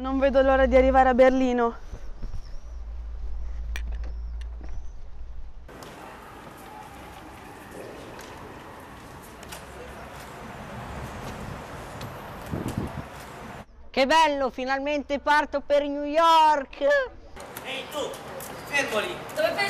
Non vedo l'ora di arrivare a Berlino. Che bello, finalmente parto per New York! Ehi tu, fermo lì! Dove pensi